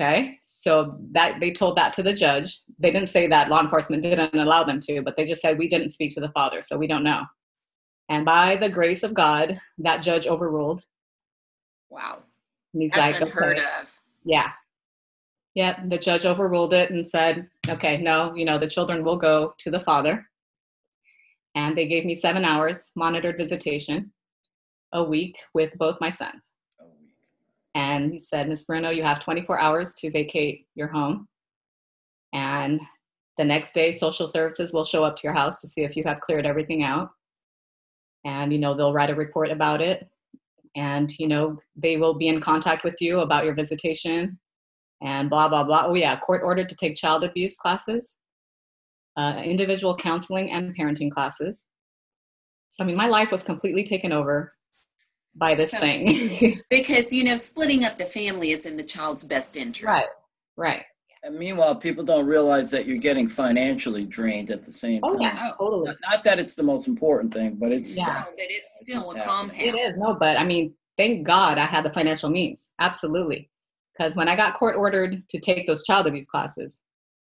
Okay, so that they told that to the judge. They didn't say that law enforcement didn't allow them to, but they just said we didn't speak to the father, so we don't know. And by the grace of God, that judge overruled. Wow. And he's That's like, unheard okay, of. yeah. Yep, the judge overruled it and said, okay, no, you know, the children will go to the father. And they gave me seven hours monitored visitation a week with both my sons. And he said, Miss Bruno, you have 24 hours to vacate your home. And the next day, social services will show up to your house to see if you have cleared everything out. And, you know, they'll write a report about it. And, you know, they will be in contact with you about your visitation and blah, blah, blah. Oh, yeah, court ordered to take child abuse classes, uh, individual counseling, and parenting classes. So, I mean, my life was completely taken over by this So- thing. Because, you know, splitting up the family is in the child's best interest. right, right. And meanwhile, people don't realize that you're getting financially drained at the same Oh, time. yeah, totally. Not, not that it's the most important thing, but it's Yeah. So that it's It's still just a compound. It is no, but I mean, thank God I had the financial means. Absolutely, because when I got court ordered to take those child abuse classes,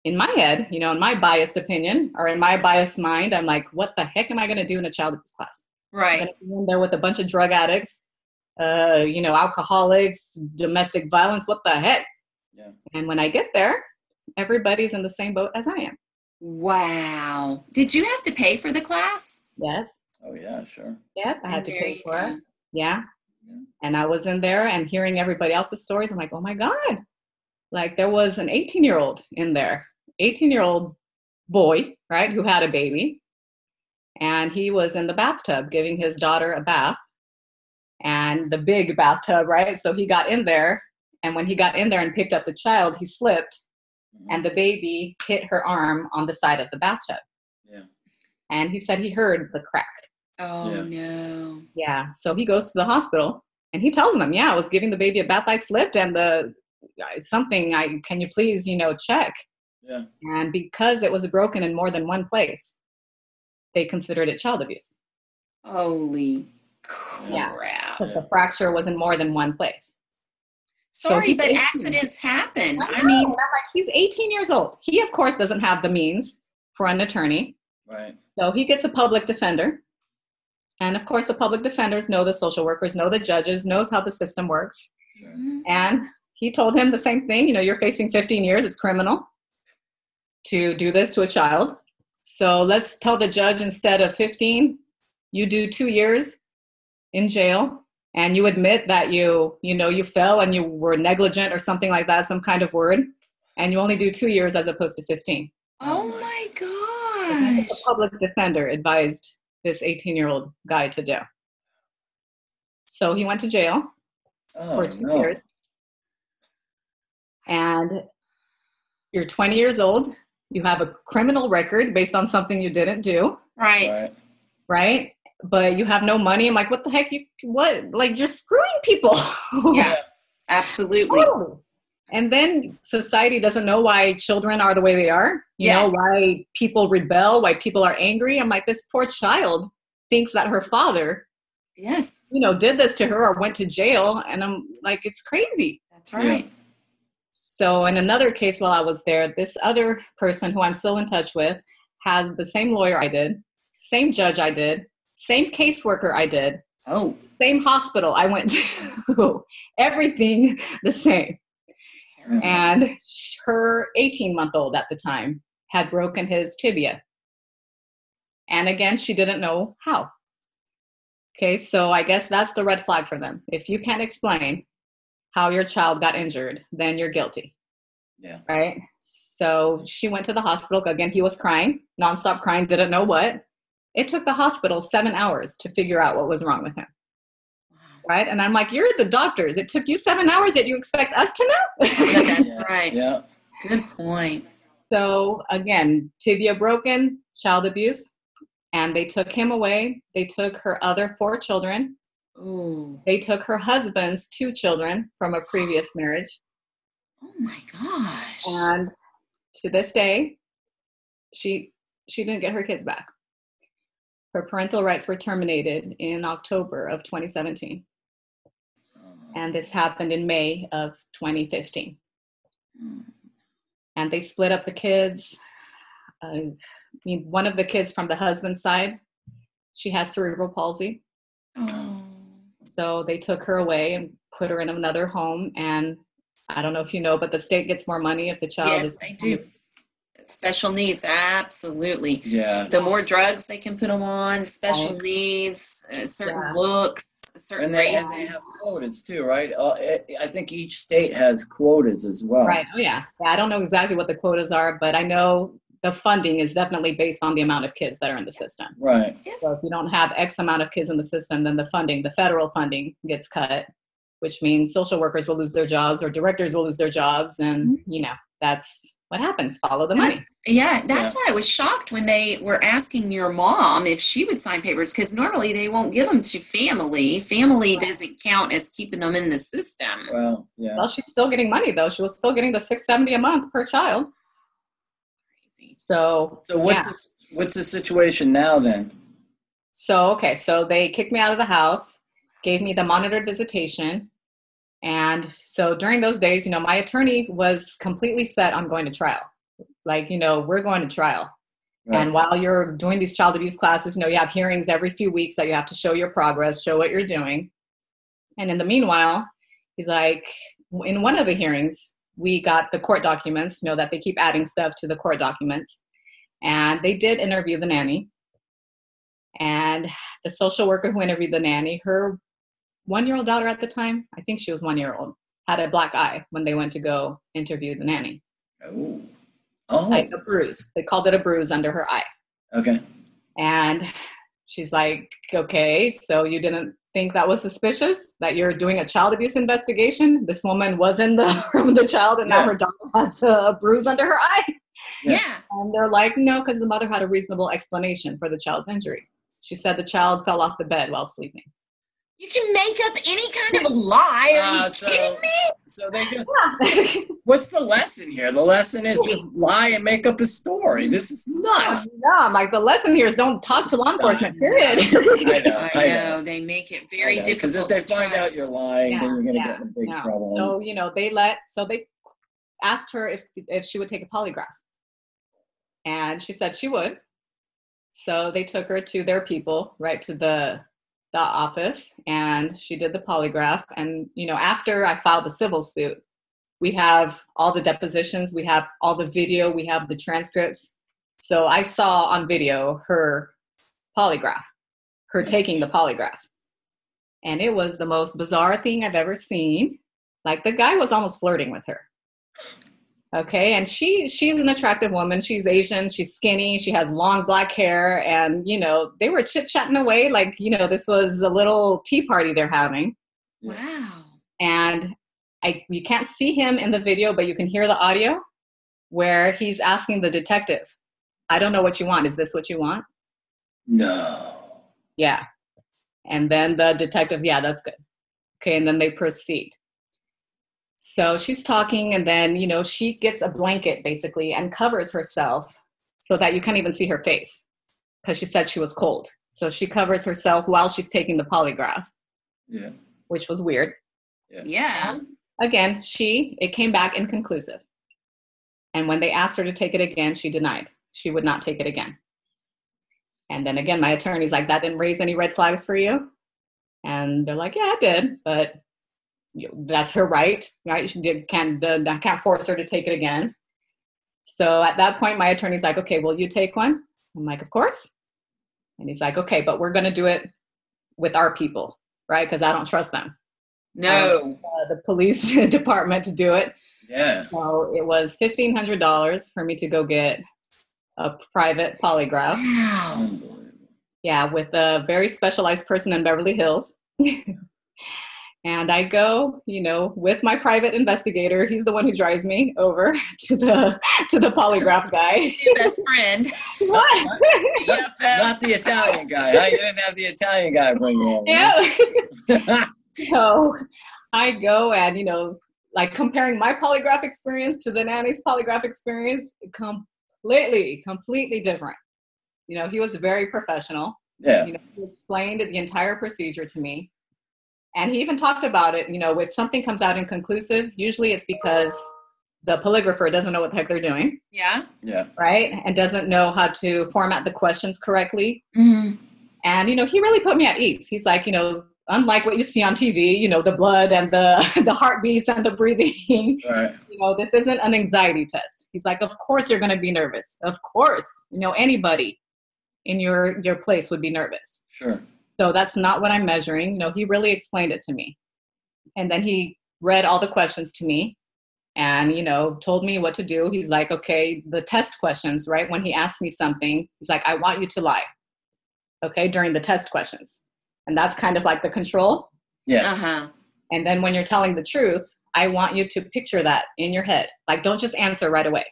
in my head, you know, in my biased opinion or in my biased mind, I'm like, what the heck am I going to do in a child abuse class? I'm Right. going to be in there with a bunch of drug addicts, uh, you know, alcoholics, domestic violence. What the heck? Yeah. And when I get there, everybody's in the same boat as I am. Wow. Did you have to pay for the class? Yes. oh yeah, sure. Yes, I had And to pay you for it. Yeah. Yeah. And I was in there and hearing everybody else's stories. I'm like, oh my God. Like there was an 18 year old in there, 18 year old boy, right, who had a baby. And he was in the bathtub giving his daughter a bath and the big bathtub, right? So he got in there. And when he got in there and picked up the child, he slipped and the baby hit her arm on the side of the bathtub. Yeah. And he said he heard the crack. Oh Yeah. no. Yeah. So he goes to the hospital and he tells them, "Yeah, I was giving the baby a bath. I slipped, and the uh, something. I can you please, you know, check." Yeah. And because it was broken in more than one place, they considered it child abuse Holy Yeah. crap. because the fracture was in more than one place. So Sorry, he's but 18. accidents happen. I, I mean, I'm like, he's 18 years old. He, of course, doesn't have the means for an attorney. Right. So he gets a public defender. And of course, the public defenders know the social workers, know the judges, knows how the system works. Sure. And he told him the same thing. You know, you're facing 15 years. It's criminal to do this to a child. So let's tell the judge instead of 15, you do two years in jail and you admit that you, you know, you fell and you were negligent or something like that, some kind of word, and you only do two years as opposed to 15. oh, oh my That's gosh. The public defender advised this 18 year old guy to do. So he went to jail Oh, for two no. years. And you're 20 years old. You have a criminal record based on something you didn't do, Right. Right. right? But you have no money. I'm like, what the heck? You what? Like you're screwing people. Yeah. Absolutely. Totally. And then society doesn't know why children are the way they are. You Yeah. know why people rebel, why people are angry. I'm like, this poor child thinks that her father, Yes, you know, did this to her or went to jail, and I'm like, it's crazy. that's right. So, in another case while I was there, this other person who I'm still in touch with has the same lawyer I did, same judge I did, same caseworker I did, Oh, same hospital I went to, everything the same. And her 18 month old at the time had broken his tibia. And again, she didn't know how. Okay, so I guess that's the red flag for them. If you can't explain how your child got injured, then you're guilty Yeah. right? So she went to the hospital. Again, he was crying, nonstop crying, didn't know what. It took the hospital seven hours to figure out what was wrong with him, right? And I'm like, you're at the doctors. It took you seven hours, yet you expect us to know? Yeah, that's right. Yeah. Good point. so again, tibia broken, child abuse, and they took him away. They took her other four children. Oh, They took her husband's two children from a previous marriage. oh my gosh. and to this day she she didn't get her kids back her parental rights were terminated in october of 2017 and this happened in may of 2015 and they split up the kids. Uh, I mean, one of the kids from the husband's side, she has cerebral palsy. So they took her away and put her in another home. And I don't know if you know, but the state gets more money if the child Yes, is. they do. Special needs, absolutely. Yeah. The more drugs they can put them on, special Right. needs, uh, certain Yeah. looks, certain And they, races. they have quotas too, right? Uh, I- I think each state has quotas as well. Right. Oh, yeah. yeah. I don't know exactly what the quotas are, but I know the funding is definitely based on the amount of kids that are in the system. Right. So if you don't have X amount of kids in the system, then the funding, the federal funding gets cut, which means social workers will lose their jobs or directors will lose their jobs. And, mm-hmm. you know, that's what happens. Follow the money. Yeah, that's why I was shocked when they were asking your mom if she would sign papers because normally they won't give them to family. Family doesn't count as keeping them in the system. Well, yeah. Well, she's still getting money though. She was still getting the 670 a month per child. So, So what's yeah. this, what's the situation now then? So, okay, so they kicked me out of the house, gave me the monitored visitation. And so during those days, you know, my attorney was completely set on going to trial. Like, you know, we're going to trial. Right. And while you're doing these child abuse classes, you know, you have hearings every few weeks that you have to show your progress, show what you're doing. And in the meanwhile, he's like, in one of the hearings, we got the court documents, you know, that they keep adding stuff to the court documents. And they did interview the nanny. And the social worker who interviewed the nanny, her one year old daughter at the time, I think she was one year old, had a black eye when they went to go interview the nanny. oh. Oh. Like a bruise. They called it a bruise under her eye. okay. And she's like, okay, so you didn't think that was suspicious that you're doing a child abuse investigation? This woman was in the room with the child and now her daughter has a bruise under her eye. Yeah. Yeah. And they're like, no, because the mother had a reasonable explanation for the child's injury. She said the child fell off the bed while sleeping. You can make up any kind of a lie. Are Uh, you so- kidding me? So they just what's the lesson here? The lesson is just lie and make up a story. This is nuts. no, I'm like, the lesson here is don't talk to law enforcement, period. I know. I I know. know. They make it very difficult. Because if they to find out you're lying, then you're gonna Yeah, get in big No. trouble. So, you know, they let, so they asked her if, if she would take a polygraph. And she said she would. So they took her to their people, right to the the office, and she did the polygraph. And you know, after I filed the civil suit, we have all the depositions, we have all the video, we have the transcripts. So I saw on video her polygraph, her taking the polygraph. And it was the most bizarre thing I've ever seen. Like the guy was almost flirting with her. Okay, and she she's an attractive woman. She's Asian, she's skinny, she has long black hair, and you know, they were chit-chatting away like, you know, this was a little tea party they're having. Wow. And I you can't see him in the video, but you can hear the audio where he's asking the detective, I don't know what you want. Is this what you want? no. Yeah. And then the detective, yeah, that's good. Okay, and then they proceed. So she's talking, and then, you know, she gets a blanket basically and covers herself so that you can't even see her face because she said she was cold. So she covers herself while she's taking the polygraph, Yeah. which was weird. Yeah. Again, she, it came back inconclusive. And when they asked her to take it again, she denied. She would not take it again. And then again, my attorney's like, that didn't raise any red flags for you? And they're like, yeah, it did, but you know, that's her right, right? She did, can't, I can't force her to take it again. So at that point, my attorney's like, okay, will you take one? I'm like, of course. And he's like, okay, but we're going to do it with our people, right? Because I don't trust them. No. Uh, the police department to do it. Yeah. So it was fifteen hundred dollars for me to go get a private polygraph. Wow. Yeah, with a very specialized person in Beverly Hills. and I go, you know, with my private investigator. He's the one who drives me over to the to the polygraph guy. Your best friend. what? Not the Italian guy. I didn't have the Italian guy bring you over. yeah. so I go and you know, like comparing my polygraph experience to the nanny's polygraph experience, completely, completely different. You know, he was very professional. yeah. You know, he explained the entire procedure to me. And he even talked about it, you know, if something comes out inconclusive, usually it's because the polygrapher doesn't know what the heck they're doing, Yeah. Yeah. right? And doesn't know how to format the questions correctly. Mm. And you know, he really put me at ease. He's like, you know, unlike what you see on TV, you know, the blood and the the heartbeats and the breathing, Right. you know, this isn't an anxiety test. He's like, of course you're going to be nervous. Of course, you know, anybody in your your place would be nervous. Sure. So that's not what I'm measuring. You know, he really explained it to me. And then he read all the questions to me and, you know, told me what to do. He's like, okay, the test questions, right? When he asked me something, he's like, I want you to lie. Okay, during the test questions. And that's kind of like the control. Yeah. Uh-huh. And then when you're telling the truth, I want you to picture that in your head. Like, don't just answer right away.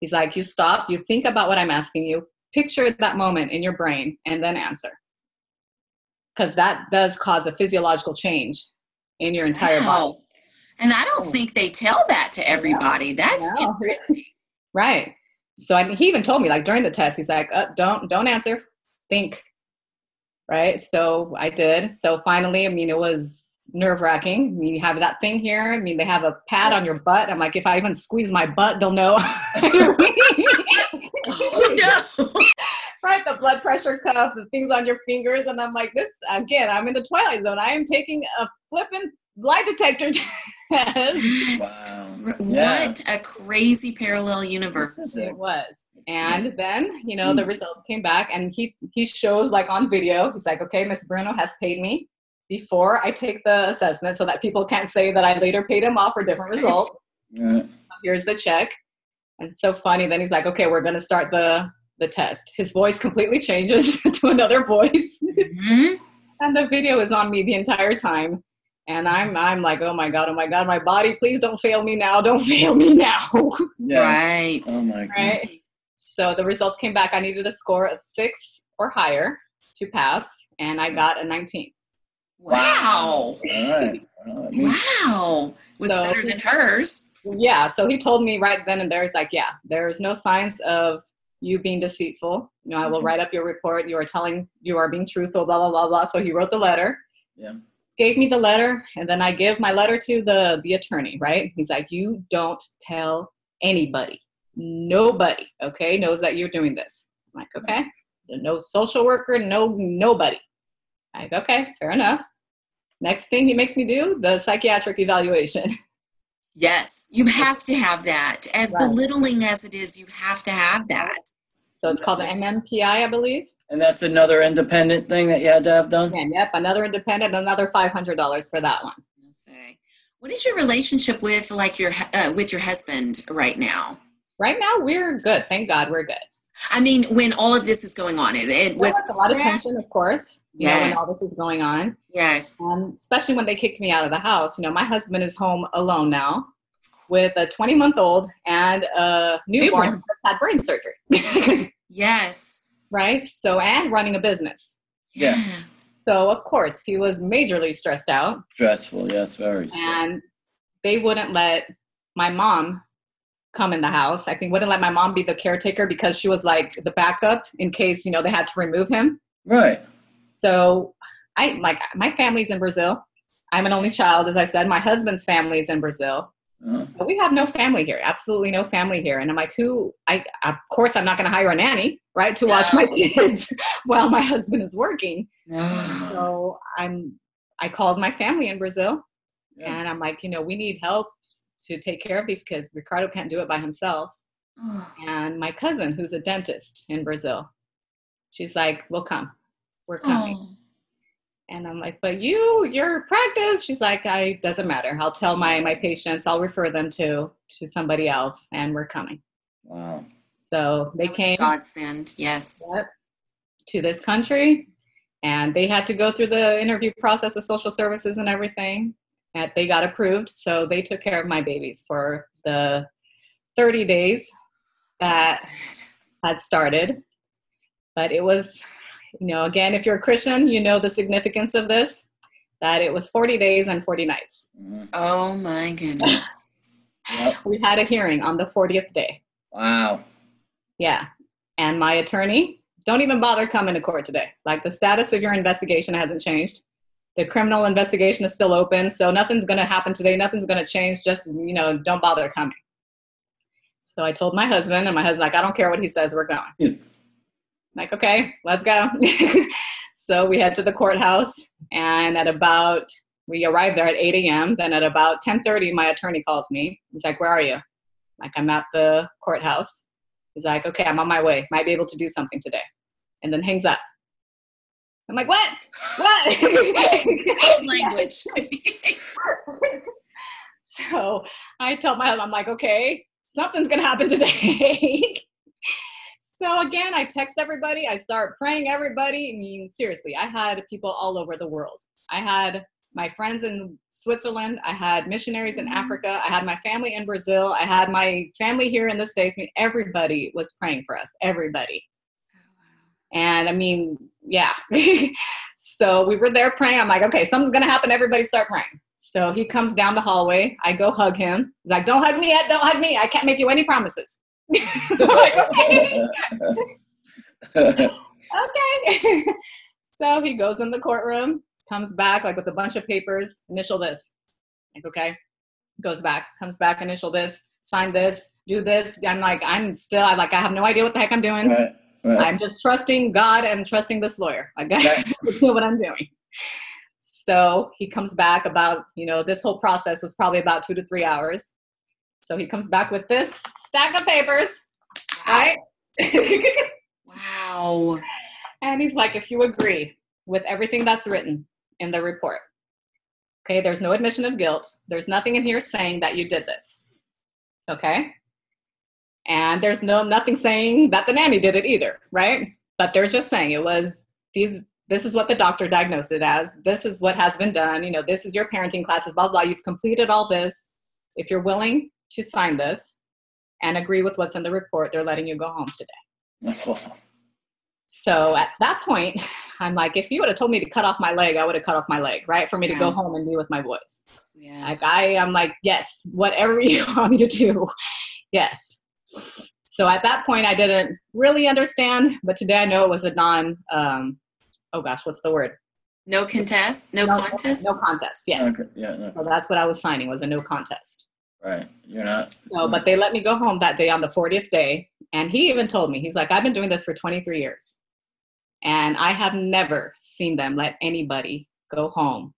He's like, you stop, you think about what I'm asking you, picture that moment in your brain, and then answer. Because that does cause a physiological change in your entire body. And I don't think they tell that to everybody. That's No. interesting. Right. So I, he even told me, like during the test, he's like, uh, "Don't don't answer, think." Right. So I did. So finally, I mean, it was nerve wracking. I mean, you have that thing here. I mean, they have a pad on your butt. I'm like, if I even squeeze my butt, they'll know. Oh, no. Right, the blood pressure cuff, the things on your fingers, and I'm like, this again. I'm in the twilight zone. I am taking a flipping lie detector test. Wow. R- Yeah. What a crazy parallel universe. It was. And then, you know, the results came back and he he shows like on video, he's like, okay, Miss Bruno has paid me before I take the assessment so that people can't say that I later paid him off for different result. Right. Here's the check. And so funny. Then he's like, okay, we're gonna start the the test. His voice completely changes to another voice. Mhm. and the video is on me the entire time. And I'm I'm like, oh my god, oh my god, my body, please don't fail me now, don't fail me now. Yeah. Right. Oh my god. right? So the results came back. I needed a score of six or higher to pass, and I got a 19. Wow. All right. Well, Wow. Was So- better than hers. Yeah, so he told me right then and there, he's like, yeah, there's no signs of you being deceitful. You know, I will Mhm. write up your report. You are telling, you are being truthful, blah, blah, blah, blah. So he wrote the letter. Yeah. Gave me the letter, and then I give my letter to the the attorney, right? He's like, you don't tell anybody. Nobody, okay, knows that you're doing this. I'm like, okay. No social worker, no nobody. I'm like, okay, fair enough. Next thing he makes me do, the psychiatric evaluation. Yes. You have to have that. As Right. belittling as it is, you have to have that. So it's called an MMPI, I believe. And that's another independent thing that you had to have done? And yep, another independent, another five hundred dollars for that one. I'll say. What is your relationship with like your uh, with your husband right now? Right now, we're good. Thank God, we're good. I mean, when all of this is going on, it, it was Well, a lot of tension, of course. You know, when Yes. all this is going on, Yes. um, especially when they kicked me out of the house. You know, my husband is home alone now with a twenty-month-old and a newborn, who Newborn. just had brain surgery. Yes. right. So, and running a business. Yeah. So, of course, he was majorly stressed out. Stressful, yes, very stressful. and they wouldn't let my mom come in the house. I think wouldn't let my mom be the caretaker because she was like the backup in case you know they had to remove him. Right. So I like my family's in Brazil. I'm an only child, as I said. My husband's family is in Brazil. Uh, So we have no family here, absolutely no family here. And I'm like, who? I of course I'm not going to hire a nanny, right, to watch my kids while my husband is working. No. So I'm. I called my family in Brazil yeah. and I'm like, you know, we need help to take care of these kids. Ricardo can't do it by himself. And my cousin, who's a dentist in Brazil, she's like, we'll come. We're coming. oh. And I'm like, but you, your practice. She's like, I doesn't matter. I'll tell my my patients. I'll refer them to to somebody else, and we're coming. Wow. So they came Godsend. Yes. Yep. to this country, and they had to go through the interview process with social services and everything. And they got approved, so they took care of my babies for the 30 days that had started. But it was, you know, again, if you're a Christian, you know the significance of this. That it was 40 days and 40 nights. Oh my goodness. Yep. We had a hearing on the 40th day. Wow. Yeah. And my attorney, don't even bother coming to court today. Like the status of your investigation hasn't changed. The criminal investigation is still open. So nothing's going to happen today. Nothing's going to change. Just, you know, don't bother coming. So I told my husband, and my husband like, I don't care what he says, we're going. Yeah. Like, okay, let's go. so we head to the courthouse, and at about we arrived there at 8 a.m. Then at about 10:30, my attorney calls me. He's like, "Where are you?" Like, I'm at the courthouse. He's like, "Okay, I'm on my way. Might be able to do something today," and then hangs up. I'm like, "What? What?" Language. so I tell my husband, I'm like, "Okay, something's gonna happen today." so again, I text everybody. I start praying everybody. I mean, seriously, I had people all over the world. I had my friends in Switzerland. I had missionaries in mm-hmm. Africa. I had my family in Brazil. I had my family here in the States. I mean, everybody was praying for us. Everybody. And I mean, yeah. so we were there praying. I'm like, okay, something's going to happen. Everybody start praying. So he comes down the hallway. I go hug him. He's like, don't hug me yet. Don't hug me. I can't make you any promises. I'm like, okay. okay. so he goes in the courtroom comes back like with a bunch of papers, initial this. Like, okay, goes back, comes back, initial this, sign this, do this. I'm like, I'm still, I like, I have no idea what the heck I'm doing. Right, right. I'm just trusting God and trusting this lawyer. Like, I know what I'm doing. So he comes back about, you know, this whole process was probably about two to three hours. So he comes back with this stack of papers, I. wow. And he's like, if you agree with everything that's written, in the report. Okay, there's no admission of guilt. There's nothing in here saying that you did this. Okay? And there's no nothing saying that the nanny did it either, right? But they're just saying it was these this is what the doctor diagnosed it as. This is what has been done. You know, this is your parenting classes, blah, blah. You've completed all this. If you're willing to sign this and agree with what's in the report, they're letting you go home today. So at that point, I'm like, if you would have told me to cut off my leg, I would have cut off my leg, right? For me yeah. to go home and be with my boys. Yeah. Like I am like, yes, whatever you want me to do, yes. So at that point, I didn't really understand, but today I know it was a non. Um, oh gosh, what's the word? No contest. No, no contest. No contest. Yes. Okay. Yeah. No. So that's what I was signing was a no contest. Right. You're not. So, but they let me go home that day on the 40th day, and he even told me he's like, I've been doing this for 23 years. And I have never seen them let anybody go home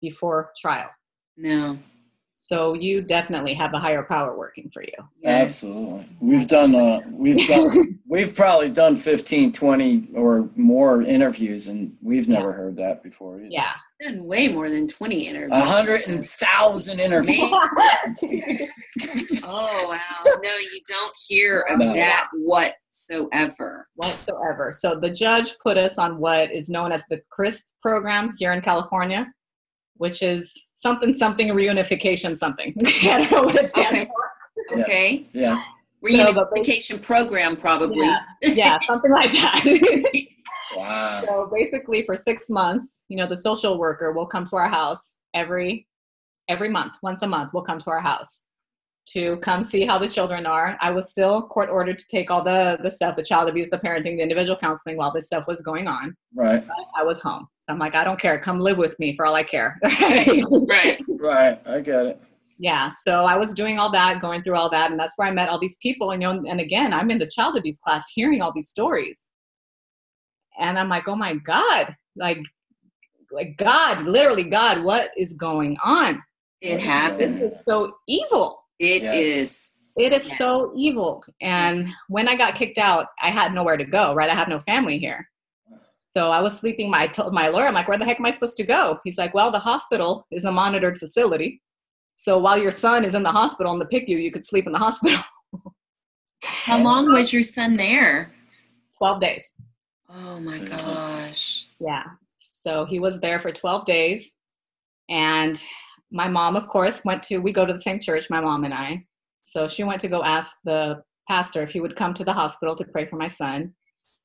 before trial. No. So you definitely have a higher power working for you. Yes. Absolutely. We've done uh we've done we've probably done 15, 20 or more interviews and we've never yeah. heard that before either. Yeah. Done way more than 20 interviews. A hundred and thousand interviews. oh wow. No, you don't hear of no. that whatsoever. Whatsoever. So the judge put us on what is known as the CRISP program here in California, which is something something reunification something. I don't know what it stands okay. for. Okay. Yeah. Reunification so program, probably. Yeah, yeah something like that. wow. So basically, for six months, you know, the social worker will come to our house every every month, once a month. Will come to our house to come see how the children are. I was still court ordered to take all the the stuff, the child abuse, the parenting, the individual counseling while this stuff was going on. Right. But I was home. So I'm like, I don't care. Come live with me for all I care. right. Right. I get it. Yeah. So I was doing all that, going through all that, and that's where I met all these people. And you know, and again, I'm in the child abuse class hearing all these stories. And I'm like, oh my God, like like God, literally God, what is going on? It happens. This is so evil. It yes. is. It is yes. so evil. And yes. when I got kicked out, I had nowhere to go, right? I have no family here. So I was sleeping. My, I told my lawyer, I'm like, where the heck am I supposed to go? He's like, well, the hospital is a monitored facility. So while your son is in the hospital in the PICU, you could sleep in the hospital. How long was your son there? 12 days. Oh my gosh. Yeah. So he was there for 12 days. And my mom, of course, went to, we go to the same church, my mom and I. So she went to go ask the pastor if he would come to the hospital to pray for my son.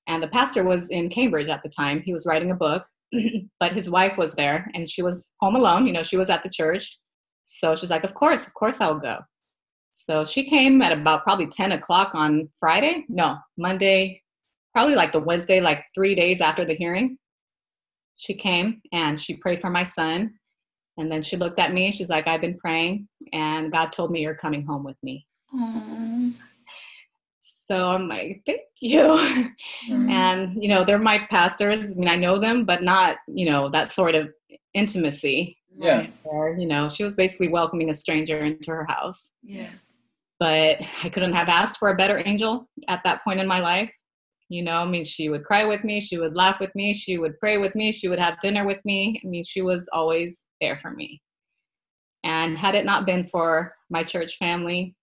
And the pastor was in Cambridge at the time. He was writing a book, but his wife was there and she was home alone. You know, she was at the church. So she's like, Of course, of course I'll go. So she came at about probably 10 o'clock on Friday. No, Monday, probably like the Wednesday, like three days after the hearing. She came and she prayed for my son and then she looked at me. She's like, I've been praying, and God told me you're coming home with me. Aww. So I'm like, thank you. Mhm. And, you know, they're my pastors. I mean, I know them, but not, you know, that sort of intimacy Yeah. Right. where, you know, she was basically welcoming a stranger into her house. Yeah. But I couldn't have asked for a better angel at that point in my life. You know, I mean, she would cry with me, she would laugh with me, she would pray with me, she would have dinner with me. I mean, she was always there for me. And had it not been for my church family,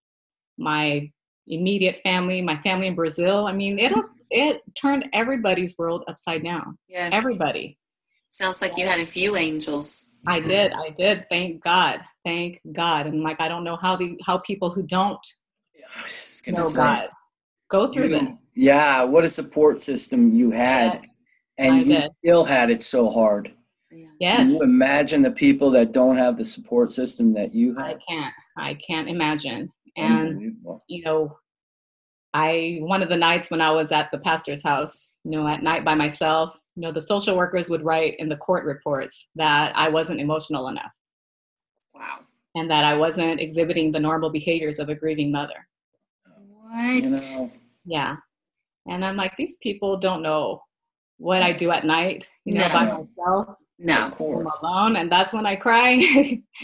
my immediate family, my family in Brazil, I mean, it mm-hmm. it turned everybody's world upside down. Yes. Everybody. Sounds like you had a few angels. I did, I did. Thank God, thank God. And like, I don't know how the how people who don't I was just gonna know say, God go through you- this. Yeah, what a support system you had, Yes, and I you did. still had it so hard. Yeah. yes. Can you imagine the people that don't have the support system that you had? I can't. I can't imagine. And you know, I one of the nights when I was at the pastor's house, you know, at night by myself, you know, the social workers would write in the court reports that I wasn't emotional enough Wow. and that I wasn't exhibiting the normal behaviors of a grieving mother. What? You know, Yeah. And I'm like, these people don't know what I do at night, you know, No. by myself. no. of I'm course. alone, and that's when I cry.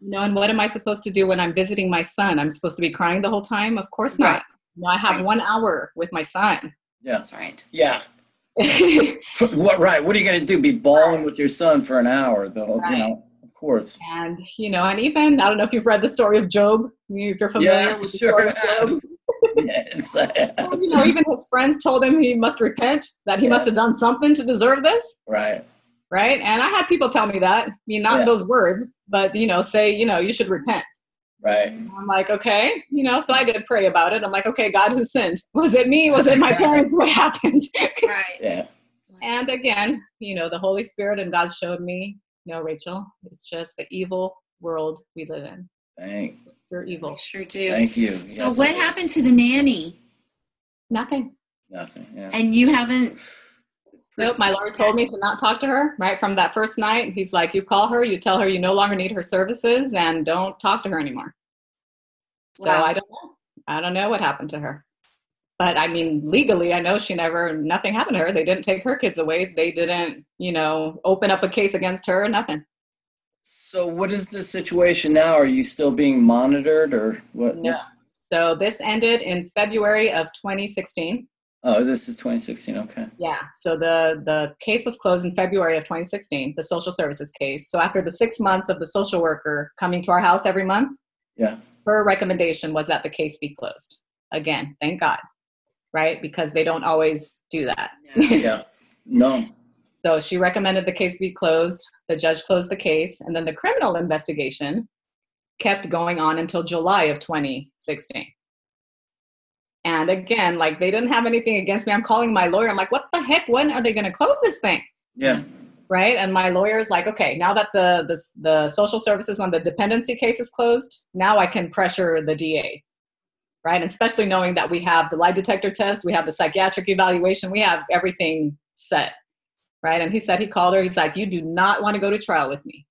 you know, and what am I supposed to do when I'm visiting my son? I'm supposed to be crying the whole time? Of course not. Right. You know, I have Right. one hour with my son. yeah, That's right. yeah. What? Right? What are you gonna do? Be bawling with your son for an hour, though? Right. You know, of course. and you know, and even I don't know if you've read the story of Job. If you're familiar Yeah, with the sure story of. Job, yes, I have. you know, even his friends told him he must repent, that he Yeah. must have done something to deserve this, Right. Right? And I had people tell me that. I mean, not Yeah. those words, but you know, say, you know, you should repent. Right. I'm like, okay, you know, so I did pray about it. I'm like, okay, God, who sinned? Was it me? Was it my parents? What happened? Right. Yeah. and again, you know, the Holy Spirit and God showed me, no, Rachel, it's just the evil world we live in. Thank. It's pure evil. We sure do. Thank you. So Yes, what it is. happened to the nanny? Nothing. Nothing. Yeah. And you haven't Nope, my lawyer told me to not talk to her right from that first night. He's like, you call her, you tell her you no longer need her services, and don't talk to her anymore. So Wow. I don't know. I don't know what happened to her. But I mean, legally, I know she never, nothing happened to her. They didn't take her kids away. They didn't, you know, open up a case against her, nothing. So what is the situation now? Are you still being monitored or what? No. So this ended in February of 2016. Oh, this is 2016. Okay. Yeah. So the the case was closed in February of 2016, the social services case. So after the six months of the social worker coming to our house every month, Yeah. her recommendation was that the case be closed. Again, thank God, right? Because they don't always do that. Yeah. No. So she recommended the case be closed. The judge closed the case, and then the criminal investigation kept going on until July of 2016. And again, like they didn't have anything against me. I'm calling my lawyer. I'm like, what the heck? When are they going to close this thing? Yeah. right? And my lawyer's like, okay, now that the, the the social services on the dependency case is closed, now I can pressure the DA, right? And especially knowing that we have the lie detector test, we have the psychiatric evaluation, we have everything set, right? And he said he called her. He's like, you do not want to go to trial with me.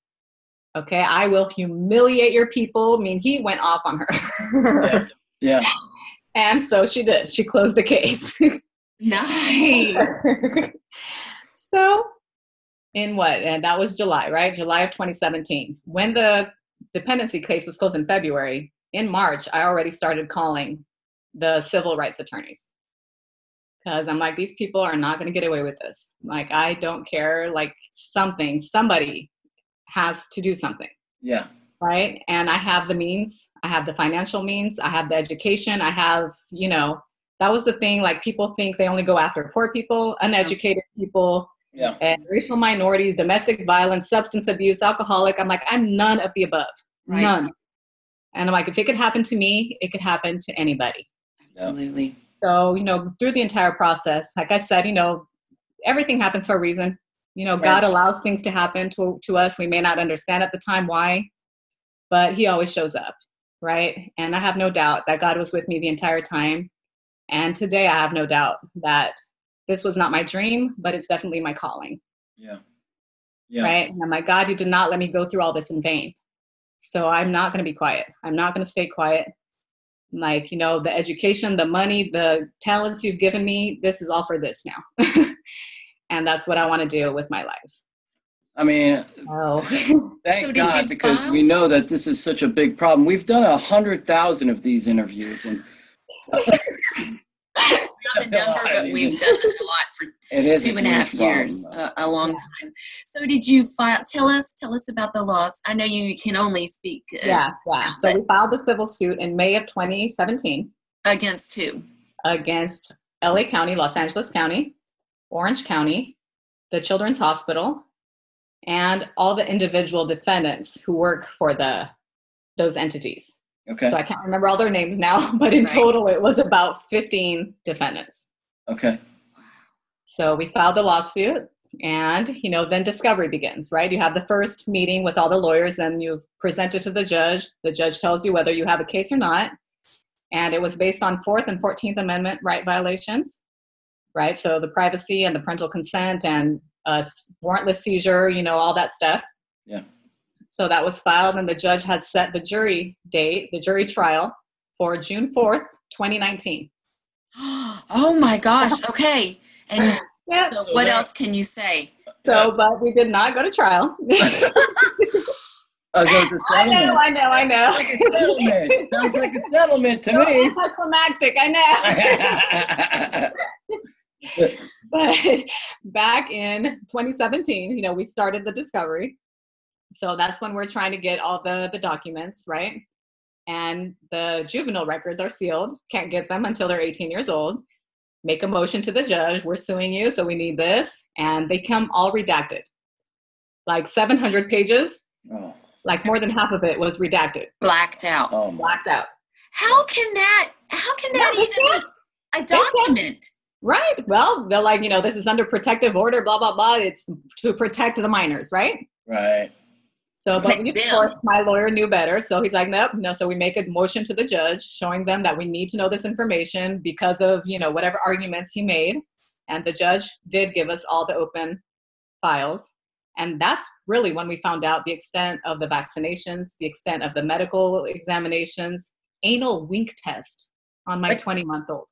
Okay, I will humiliate your people. I mean, he went off on her. Yeah. Yeah. And so she did. She closed the case. Nice. so in what and that was july right july of 2017 when the dependency case was closed in february in march i already started calling the civil rights attorneys because i'm like these people are not going to get away with this like i don't care like something somebody has to do something Yeah. Right? And i have the means. I have the financial means. I have the education. I have you know that was the thing like people think they only go after poor people uneducated people Yeah. and racial minorities domestic violence substance abuse alcoholic. I'm like i'm none of the above. Right. none. And i'm like if it could happen to me it could happen to anybody. Absolutely. so you know through the entire process like i said you know everything happens for a reason. You know god allows things to happen to, to us. We may not understand at the time why but he always shows up right? And i have no doubt that god was with me the entire time. And today i have no doubt that this was not my dream but it's definitely my calling. Yeah. Yeah. right? And i'm like god you did not let me go through all this in vain. So i'm not going to be quiet. I'm not going to stay quiet. Like you know the education the money the talents you've given me this is all for this now. And that's what i want to do with my life I mean, oh thank So God because file? we know that this is such a big problem. We've done a hundred thousand of these interviews, and Not the number, but we've done it a lot for it is two and a half huge problem, years, though. uh, a long time. So, did you file? Tell us, tell us about the loss. I know you can only speak uh, yeah yeah so we filed the civil suit in may of 2017 against who? against la county los angeles county orange county the children's hospital and all the individual defendants who work for the those entities Okay. so i can't remember all their names now but in Right. total it was about 15 defendants Okay. So we filed the lawsuit and you know then discovery begins right you have the first meeting with all the lawyers and you've presented to the judge the judge tells you whether you have a case or not and it was based on fourth and 14th amendment right violations right so the privacy and the parental consent and uh, warrantless seizure you know all that stuff Yeah. so that was filed and the judge had set the jury date the jury trial for june 4th 2019 Oh my gosh. Okay. And yeah so what else can you say? so but we did not go to trial Oh, so it's a I know, settlement. I know, I know. Like a settlement. Sounds like a settlement to So me. anticlimactic, I know. but back in 2017, you know, we started the discovery. So that's when we're trying to get all the the documents, right? And the juvenile records are sealed. Can't get them until they're 18 years old. Make a motion to the judge. We're suing you, so we need this, and they come all redacted, like 700 pages. oh, Like more than half of it was redacted, Blacked out. oh my. blacked out. How can that? How can that No, even can't. be a can't. document? Right. Well, they're like, you know, this is under protective order, blah, blah, blah. It's to protect the minors, right? Right. So, but Protect of course, my lawyer knew better. So he's like, nope, no. So we make a motion to the judge showing them that we need to know this information because of, you know, whatever arguments he made. And the judge did give us all the open files. And that's really when we found out the extent of the vaccinations, the extent of the medical examinations, anal wink test on my 20 month old.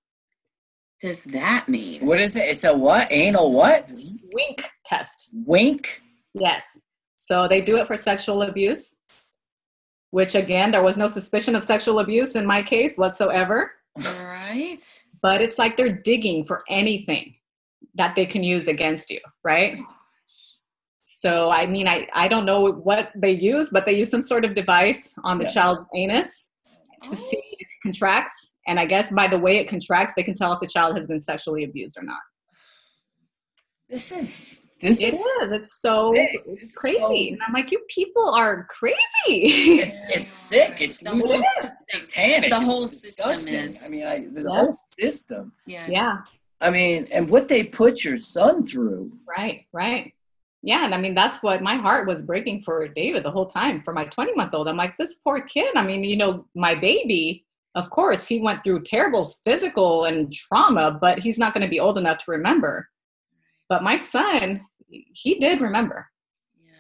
Does that mean? What is it? It's a what? Anal what? Wink test. Wink? Yes. So they do it for sexual abuse, which again, there was no suspicion of sexual abuse in my case whatsoever. Right. But it's like they're digging for anything that they can use against you, right? Oh so I mean, I, I don't know what they use, but they use some sort of device on the Yeah. child's anus to see if it contracts. And I guess by the way it contracts, they can tell if the child has been sexually abused or not. This is this It is is. It's so sick. it's It's crazy. so- and I'm like, you people are crazy. it's it's sick. It's The loose. whole satanic. the It's system disgusting. is- I mean, I, the Yeah. whole system. Yes. yeah. I mean, and what they put your son through. Right, right. Yeah, and I mean that's what my heart was breaking for David the whole time for my 20 month old. I'm like, this poor kid. I mean, you know, my baby, of course, he went through terrible physical and trauma, but he's not going to be old enough to remember. But my son, he did remember. Yeah.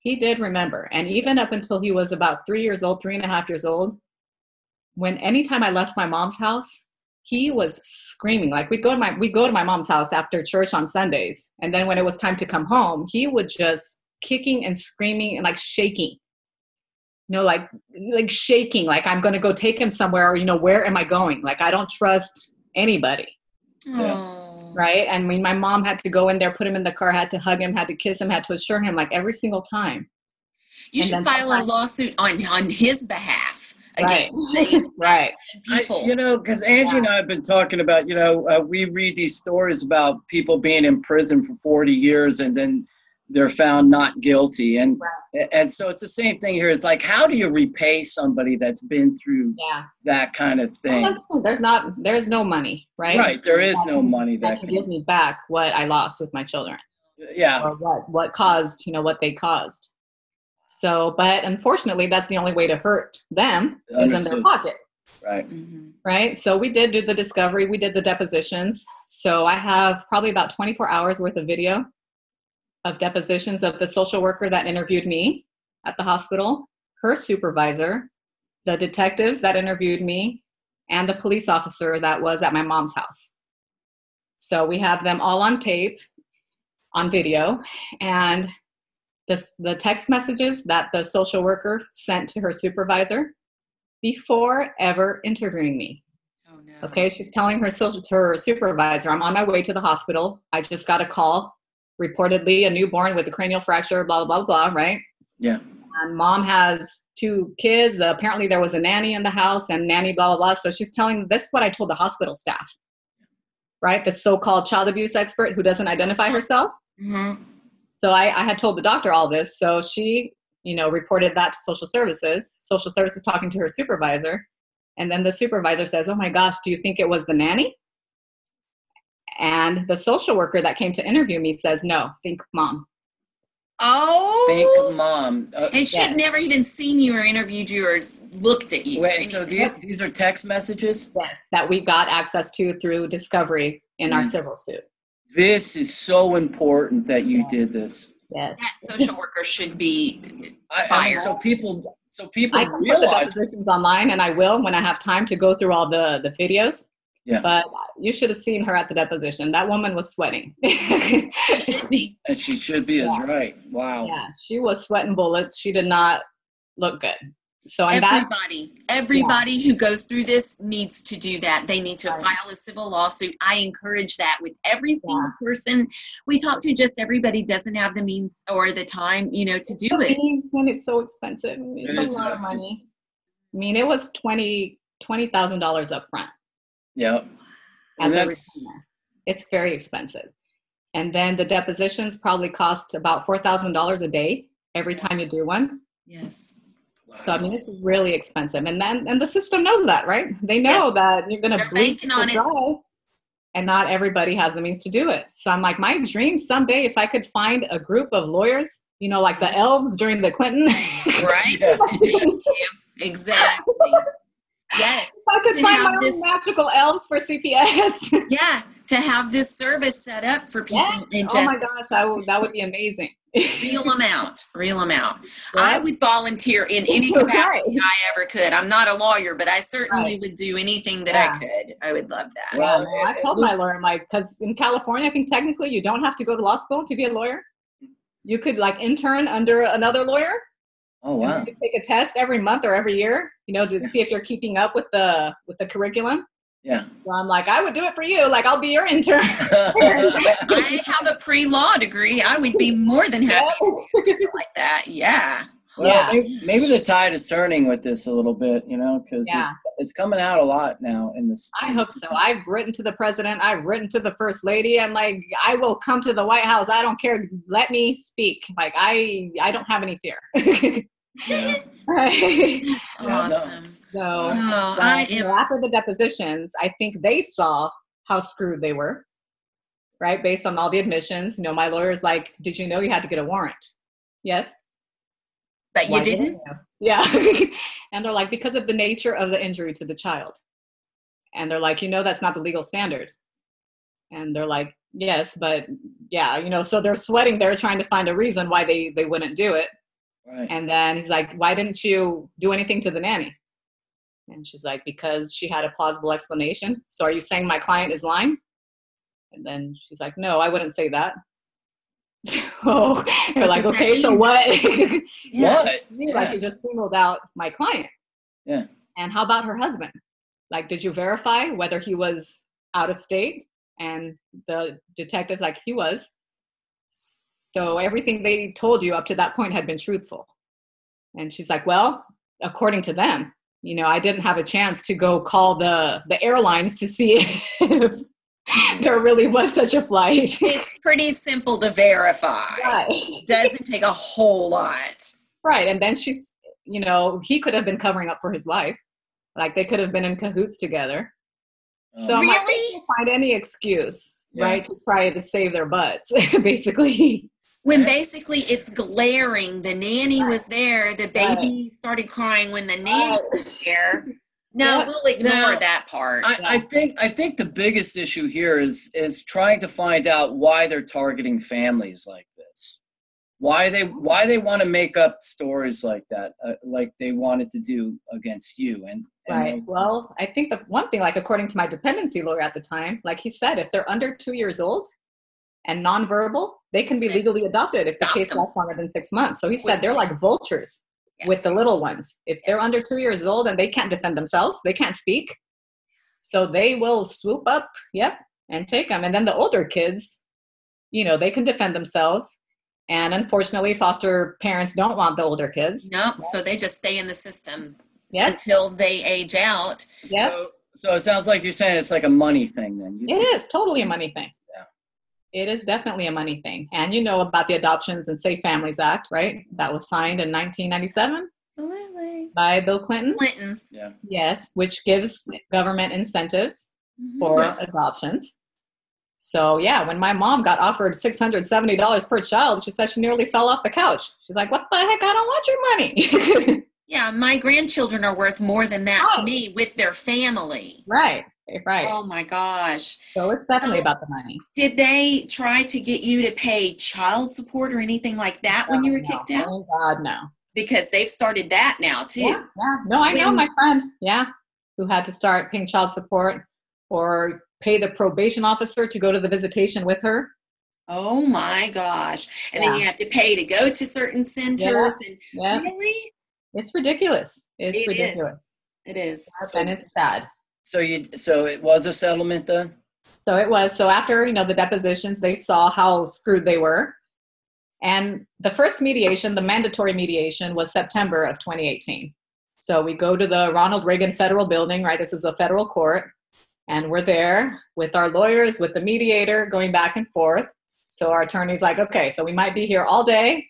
He did remember. And even up until he was about three years old, three and a half years old, when anytime I left my mom's house, he was screaming. Like we'd go to my we'd go to my mom's house after church on Sundays. And then when it was time to come home, he would just kicking and screaming and like shaking. You know, like like shaking, like I'm gonna go take him somewhere, or you know, where am I going? Like I don't trust anybody Yeah. Right? And when my mom had to go in there, put him in the car, had to hug him, had to kiss him, had to assure him like every single time. You And should then file a lawsuit on on his behalf Right. right. I, people. you know, because Angie and I have been talking about, you know, uh, we read these stories about people being in prison for 40 years and then they're found not guilty. And and so it's the same thing here. It's like, how do you repay somebody that's been through Yeah. that kind of thing? that's- there's not there's no money, right? Right. There is no can- money That that can can. give me back what I lost with my children Yeah. or what what caused, you know, what they caused. So, but unfortunately, that's the only way to hurt them is in their pocket. Right. Mhm. right? So we did do the discovery, we did the depositions. So I have probably about 24 hours worth of video of depositions of the social worker that interviewed me at the hospital, her supervisor, the detectives that interviewed me, and the police officer that was at my mom's house. So we have them all on tape, on video, and the, the text messages that the social worker sent to her supervisor before ever interviewing me. Oh no. Okay, she's telling her social her supervisor, "I'm on my way to the hospital. I just got a call, reportedly a newborn with a cranial fracture. Blah blah blah. blah right? Yeah. And mom has two kids. apparently, there was a nanny in the house, and nanny blah blah blah. So she's telling this is what I told the hospital staff, right? The so-called child abuse expert who doesn't identify herself. Mhm. So I, I had told the doctor all this. So she, you know, reported that to social services. Social services talking to her supervisor. And then the supervisor says, Oh my gosh, do you think it was the nanny? And the social worker that came to interview me says, No, think mom. Oh. Think mom. Uh, and she Yes. had never even seen you or interviewed you or looked at you. wait, so anything. these, these are text messages? Yes. That we got access to through discovery in our Mm. civil suit. This is so important that you Yes. did this. Yes. that social worker should be I, I mean, so people, so people I can put the realize. depositions online and I will when I have time to go through all the, the videos. Yeah. But you should have seen her at the deposition. That woman was sweating. should be. And she should be, is Yeah. right. Wow. Yeah, she was sweating bullets. She did not look good. So, and that's Everybody, everybody who goes through this needs to do that. They need to Right. file a civil lawsuit. I encourage that with every single person we talk to. Just everybody doesn't have the means or the time, you know, to do it. fees when it's so expensive. It's It a is lot of money. I mean, it was twenty twenty thousand dollars up front Yeah. And as a retainer. It's very expensive. And then the depositions probably cost about four thousand dollars a day every time you do one. Yes. So I mean, it's really expensive, and then and the system knows that, right? They know Yes. that you're going to bleed on it. and not everybody has the means to do it. So I'm like, my dream someday, if I could find a group of lawyers, you know, like the elves during the Clinton, Right? Yeah. exactly. Yes. If I could To find my have own this- magical elves for CPS. Yeah. To have this service set up for people yes. and Oh my gosh, I would, that would be amazing. reel them out. Reel them out. I would volunteer in any Right. capacity I ever could. I'm not a lawyer, but I certainly Right. would do anything that Yeah. I could. I would love that. Well, yeah, no, I've told my lawyer, like, because in California, I think technically you don't have to go to law school to be a lawyer. You could like intern under another lawyer. Oh, and wow. you take a test every month or every year, you know, to Yeah. see if you're keeping up with the with the curriculum. Yeah. So I'm like, I would do it for you. Like, I'll be your intern. I have a pre-law degree. I would be more than happy to like that. Yeah. Well, Yeah. maybe, maybe the tide is turning with this a little bit, you know, because Yeah. it's coming out a lot now in this. I hope so. I've written to the president. I've written to the first lady. I'm like, I will come to the White House. I don't care. Let me speak. Like, I I don't have any fear. Yeah. Right. Awesome. So, Oh, so, I you am know, after the depositions, I think they saw how screwed they were, right? Based on all the admissions. You know, my lawyer's like, Did you know you had to get a warrant? Yes. but you Why didn't. you? Yeah. and they're like, Because of the nature of the injury to the child. And they're like, You know, that's not the legal standard. And they're like, Yes, but yeah, you know, so they're sweating. They're trying to find a reason why they, they wouldn't do it. Right. And then he's like, Why didn't you do anything to the nanny? And she's like, Because she had a plausible explanation. So are you saying my client is lying? And then she's like, No, I wouldn't say that. So they're like, Okay, so what? Yeah. What? Me, like you just singled out my client. Yeah. And how about her husband? Like, did you verify whether he was out of state? And the detective's like, he was. So everything they told you up to that point had been truthful. And she's like, well, according to them, you know, I didn't have a chance to go call the the airlines to see if there really was such a flight. It's pretty simple to verify. right. Doesn't take a whole lot. Right. And then she's, you know, he could have been covering up for his wife. Like they could have been in cahoots together. So I'm like, they Really? can find any excuse, Yeah. right, to try to save their butts, basically. When Yes. basically it's glaring. The nanny was there. The baby started crying when the nanny was there. No, Yeah. we'll ignore Now, that part. I, I think I think the biggest issue here is is trying to find out why they're targeting families like this. Why they why they want to make up stories like that, uh, like they wanted to do against you. And Right. Well, I think the one thing, like according to my dependency lawyer at the time, like he said, if they're under two years old and nonverbal, they can be legally adopted if the Adopt case them. lasts longer than six months. So he said they're like vultures with the little ones. If they're under two years old and they can't defend themselves, they can't speak. So they will swoop up, yep, and take them. And then the older kids, you know, they can defend themselves. And unfortunately, foster parents don't want the older kids. Nope. So they just stay in the system Yep, until they age out. yep. So, so it sounds like you're saying it's like a money thing then. You It think- is totally a money thing. Yeah. It is definitely a money thing. And you know about the Adoptions and Safe Families Act, right? That was signed in 1997 Absolutely. by Bill Clinton. Clintons. Yeah. Yes, which gives government incentives Mhm. for Yes. adoptions. So yeah, when my mom got offered $670 per child, she said she nearly fell off the couch. She's like, "What the heck? I don't want your money." Yeah, my grandchildren are worth more than that to Oh. me with their family. right, right. Oh my gosh. So it's definitely um, about the money. Did they try to get you to pay child support or anything like that when you oh, were No, kicked out? Thank God, no. Because they've started that now too. Yeah, yeah. No, I know my friend, yeah, who had to start paying child support or pay the probation officer to go to the visitation with her. Oh my gosh. And then you have to pay to go to certain centers and Yeah, really? it's ridiculous. It's It is. ridiculous. It is. And it's sad. So you so it was a settlement then? So it was. So after, you know, the depositions, they saw how screwed they were. And the first mediation, the mandatory mediation, was September of 2018. So we go to the Ronald Reagan Federal Building, right? This is a federal court. And we're there with our lawyers, with the mediator, going back and forth. So our attorney's like, okay, so we might be here all day.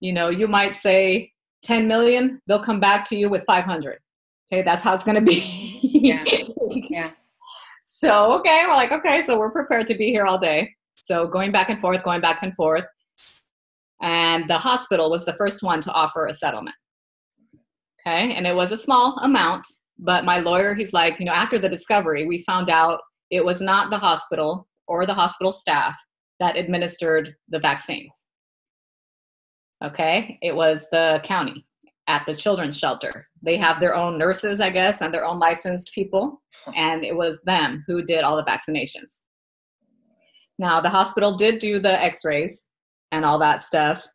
You know, you might say 10 million, they'll come back to you with 500. Okay, that's how it's going to be. Yeah. Yeah. So, okay, we're like, okay, so we're prepared to be here all day. So, going back and forth, going back and forth. And the hospital was the first one to offer a settlement. Okay, and it was a small amount, but my lawyer, he's like, you know, after the discovery, we found out it was not the hospital or the hospital staff that administered the vaccines. Okay, it was the county at the children's shelter. They have their own nurses, I guess, and their own licensed people and it was them who did all the vaccinations. Now, the hospital did do the x rays and all that stuff,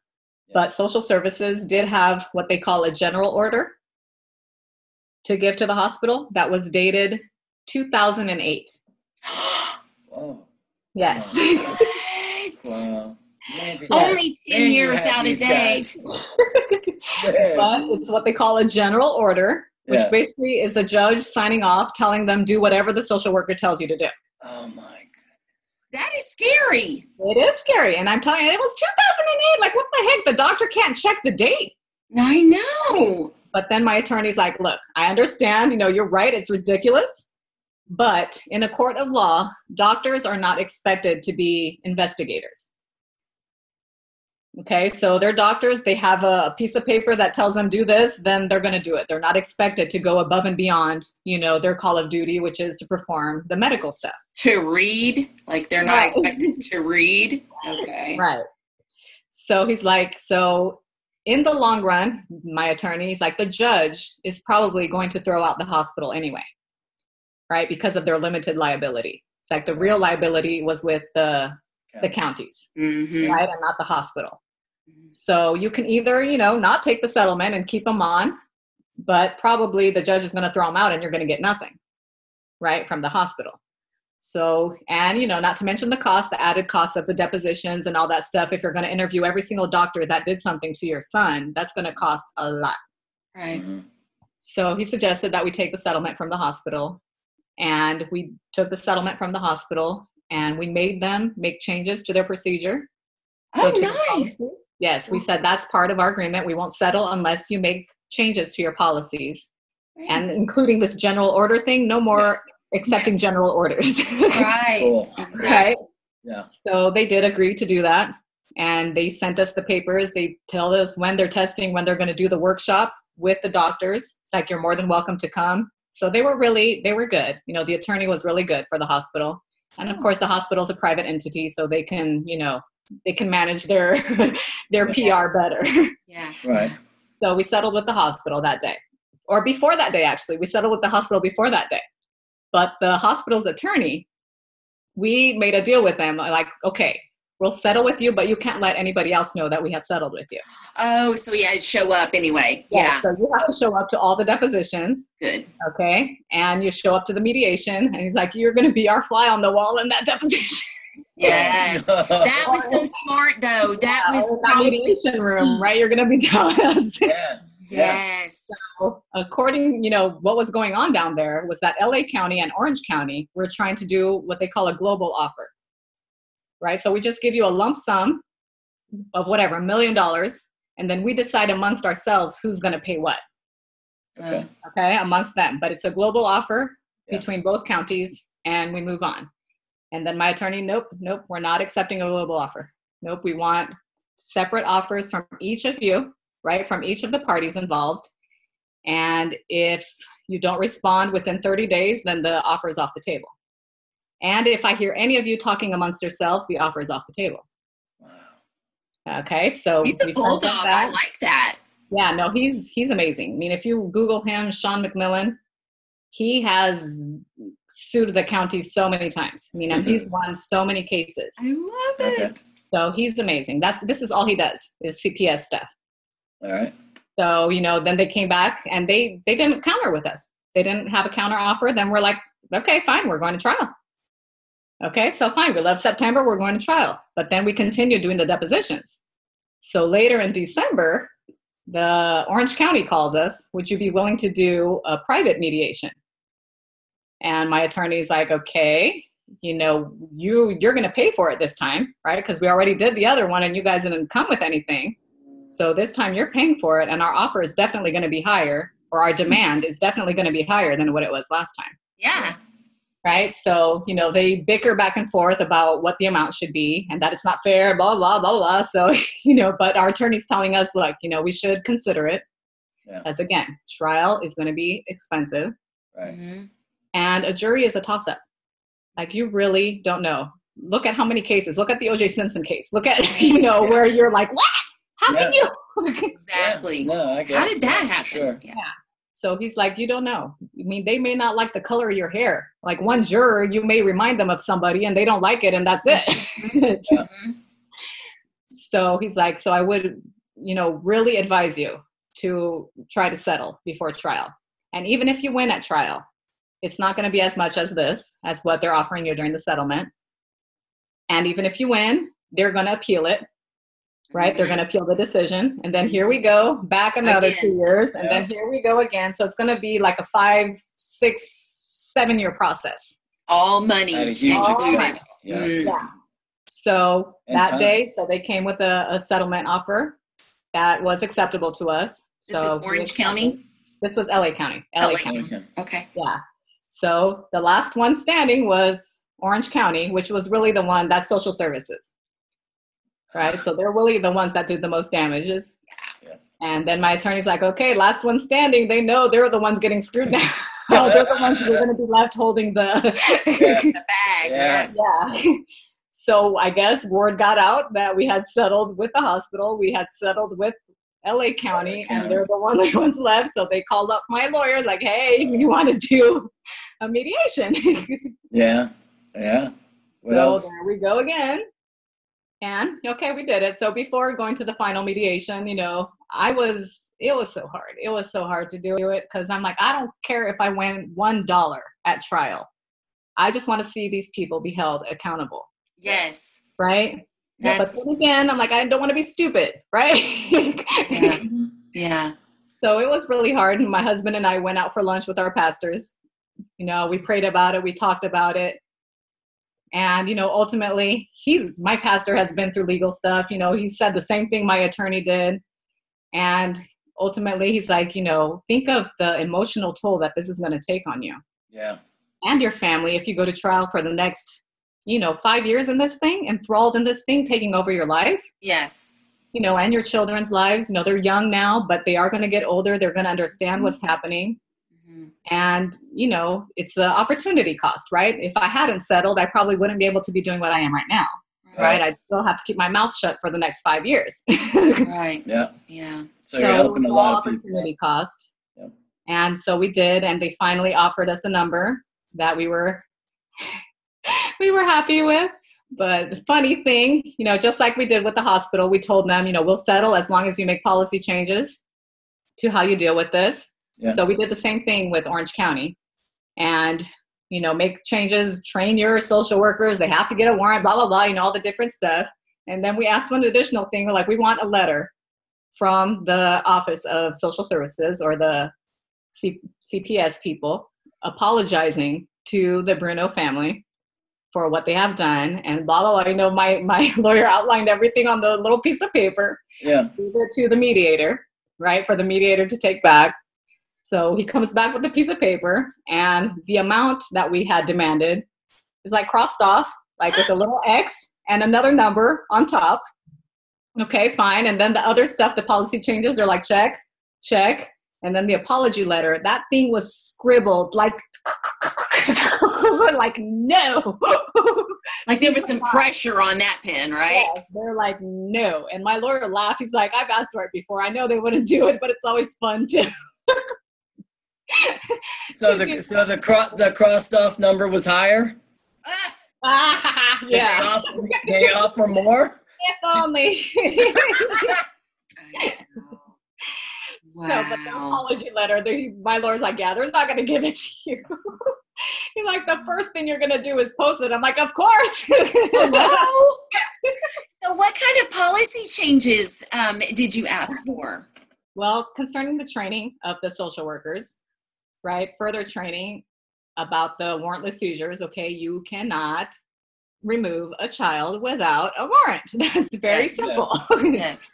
but social services did have what they call a general order to give to the hospital that was dated 2008. Whoa. Yes. Wow. Man, did you- Only 10 Man, years out of these date. but it's what they call a general order, which Yeah. basically is the judge signing off, telling them do whatever the social worker tells you to do. Oh my god. That is scary. It is scary. And I'm telling you, it was 2008. Like, what the heck? The doctor can't check the date. I know. But then my attorney's like, look, I understand, you know, you're right, it's ridiculous. But in a court of law, doctors are not expected to be investigators. Okay, so they're doctors, they have a piece of paper that tells them do this, then they're going to do it. They're not expected to go above and beyond, you know, their call of duty, which is to perform the medical stuff. To read, like they're not Right. expected to read. Okay. Right. So he's like, so in the long run, my attorney, he's like, the judge is probably going to throw out the hospital anyway, right? Because of their limited liability. It's like the real liability was with the the counties, Mm-hmm. right, and not the hospital. So you can either, you know, not take the settlement and keep them on, but probably the judge is going to throw them out and you're going to get nothing, right, from the hospital. So, and, you know, not to mention the cost, the added cost of the depositions and all that stuff. If you're going to interview every single doctor that did something to your son, that's going to cost a lot. Right. Mhm. So he suggested that we take the settlement from the hospital. And we took the settlement from the hospital and we made them make changes to their procedure. So Oh, to nice. Yes, we said that's part of our agreement. We won't settle unless you make changes to your policies, and including this general order thing. No more accepting general orders. right. Cool. Exactly. right. Yeah. So they did agree to do that, and they sent us the papers. They tell us when they're testing, when they're going to do the workshop with the doctors. It's like you're more than welcome to come. So they were really they were good. You know, the attorney was really good for the hospital, and of course the hospital's a private entity, so they can you know they can manage their their Yeah. PR better. Yeah. Right. So we settled with the hospital that day or before that day, actually. We settled with the hospital before that day. But the hospital's attorney, we made a deal with them like, okay, we'll settle with you, but you can't let anybody else know that we have settled with you. Oh, so he had to show up anyway. Yeah. So you have to show up to all the depositions, Good. okay? And you show up to the mediation, and he's like, you're going to be our fly on the wall in that deposition. Yes. That was so smart though. That Yeah, was in that mediation room, right? You're going to be telling us. yeah. Yeah. Yes. So, according, you know, what was going on down there was that LA County and Orange County were trying to do what they call a global offer. Right? So we just give you a lump sum of whatever, a million dollars, and then we decide amongst ourselves who's going to pay what, Okay. okay? Amongst them. But it's a global offer Yeah. between both counties and we move on. And then my attorney, nope, nope, we're not accepting a global offer. Nope, we want separate offers from each of you, right? From each of the parties involved. And if you don't respond within 30 days, then the offer is off the table. And if I hear any of you talking amongst yourselves, the offer is off the table. Wow. Okay, so He's a we sent bulldog. I like that. Yeah, no, he's he's amazing. I mean, if you Google him, Shawn McMillan, he has sued the county so many times. I mean, he's won so many cases. I love it. So he's amazing. That's this is all he does is CPS stuff. All right. So you know, then they came back and they they didn't counter with us. They didn't have a counter offer. Then we're like, okay, fine, we're going to trial. Okay, so fine, we love September, we're going to trial. But then we continue doing the depositions. So later in December, the Orange County calls us, would you be willing to do a private mediation? And my attorney's like, okay, you know, you you're going to pay for it this time, right? Because we already did the other one and you guys didn't come with anything. So this time you're paying for it and our offer is definitely going to be higher or our demand is definitely going to be higher than what it was last time Yeah. Right? So, you know, they bicker back and forth about what the amount should be and that it's not fair, blah, blah, blah, blah. So, you know, but our attorney's telling us, like, you know, we should consider it. Yeah. As again, trial is going to be expensive Right. Mhm. and a jury is a toss up. Like, you really don't know. Look at how many cases. Look at the OJ Simpson case. Look at, you know, Yeah. where you're like, what? How can you? Exactly. Yeah. No, I get How did that happen? Sure. Yeah. So he's like, you don't know. I mean, they may not like the color of your hair. Like one juror, you may remind them of somebody and they don't like it and that's it. Mhm. so he's like, so I would, you know, really advise you to try to settle before trial. And even if you win at trial, it's not going to be as much as this, as what they're offering you during the settlement. And even if you win, they're going to appeal it, right? They're going to appeal the decision. And then here we go, back another Again. two years. And Yeah. then here we go again. So it's going to be like a five, six, seven year process. All money. A huge All included. expense. Yeah. Mm. Yeah. So And that time. day, so they came with a, a settlement offer that was acceptable to us. This so is Orange accepted. County. This was LA County. LA, LA County. Okay. Okay. Yeah. So the last one standing was Orange County, which was really the one that's social services. Right. So they're really the ones that do the most damages. Yeah. And then my attorney's like, okay, last one standing. They know they're the ones getting screwed now. they're the ones who are going to be left holding the. Yeah. The bag. Yeah. Yes. yeah. So I guess word got out that we had settled with the hospital. We had settled with LA County, County. and they're the only ones left. So they called up my lawyers, like, "Hey, you want to do a mediation?" Yeah. Yeah. What so else? there we go again. And okay, we did it. So before going to the final mediation, you know, I was it was so hard. It was so hard to do it because I'm like, I don't care if I win one dollar at trial. I just want to see these people be held accountable, Yes. right? but That's then again, I'm like, I don't want to be stupid, right? yeah. Yeah. so it was really hard. And my husband and I went out for lunch with our pastors. You know, we prayed about it, we talked about it. And, you know, ultimately, he's my pastor has been through legal stuff. You know, he said the same thing my attorney did. And ultimately, he's like, you know, think of the emotional toll that this is going to take on you Yeah. and your family if you go to trial for the next, you know, five years in this thing, enthralled in this thing, taking over your life Yes. you know, and your children's lives. You know, they're young now, but they are going to get older. They're going to understand what's happening. And, you know, it's the opportunity cost, right? If I hadn't settled, I probably wouldn't be able to be doing what I am right now, right? I'd still have to keep my mouth shut for the next five years. Right. Yeah. Yeah. So you're helping it's a all lot of people. opportunity cost. Yep. And so we did, and they finally offered us a number that we were we were happy with. But funny thing, you know, just like we did with the hospital, we told them, you know, we'll settle as long as you make policy changes to how you deal with this. Yeah. So we did the same thing with Orange County. And, you know, make changes, train your social workers, they have to get a warrant, blah, blah, blah, you know, all the different stuff. And then we asked one additional thing, we're like, we want a letter from the Office of Social Services or the C- CPS people apologizing to the Bruno family for what they have done and blah blah blah. You know, my my lawyer outlined everything on the little piece of paper, Yeah. to the mediator, right, for the mediator to take back. So he comes back with a piece of paper, and the amount that we had demanded is like crossed off, like with a little X and another number on top. Okay, fine. And then the other stuff, the policy changes, they're like check, check. And then the apology letter, that thing was scribbled like, like no. Like there was some pressure on that pen, right? Yes, they're like no. And my lawyer laughed. He's like, I've asked for it before. I know they wouldn't do it, but it's always fun to. So the so the cro- the crossed off number was higher. Ah, Did They yeah. offer, they offer more. If only. Wow. So, but the apology letter, they, my lawyer's like, yeah, they're not going to give it to you. He's like, the first thing you're going to do is post it. I'm like, of course. Hello? so what kind of policy changes um, did you ask for? well, concerning the training of the social workers, right? Further training about the warrantless seizures. Okay, you cannot remove a child without a warrant. That's very Yes. simple. Yes.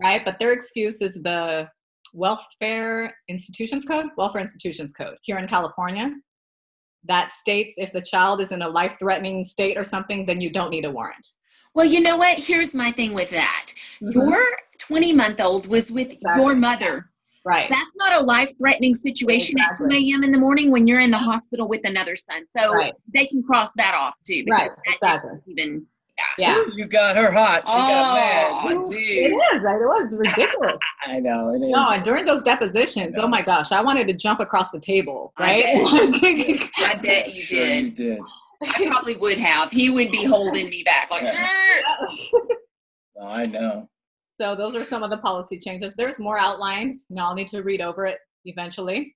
right? But their excuse is the Welfare Institutions Code, Welfare Institutions Code here in California that states if the child is in a life threatening state or something, then you don't need a warrant. Well, you know what? Here's my thing with that. Mm-hmm. Your 20 month old was with your mother. Right. That's not a life threatening situation at 2 a.m. in the morning when you're in the hospital with another son. So Right. they can cross that off too. Right, exactly. Even, yeah. Ooh, you got her hot. She got Oh, mad. It Gee. It was ridiculous. I know it is. No, and during those depositions, oh my gosh, I wanted to jump across the table, I right? I bet you Sure you did. did. I probably would have. He would be holding me back like, Yeah. I know. So those are some of the policy changes. There's more outlined. You know, I'll need to read over it eventually.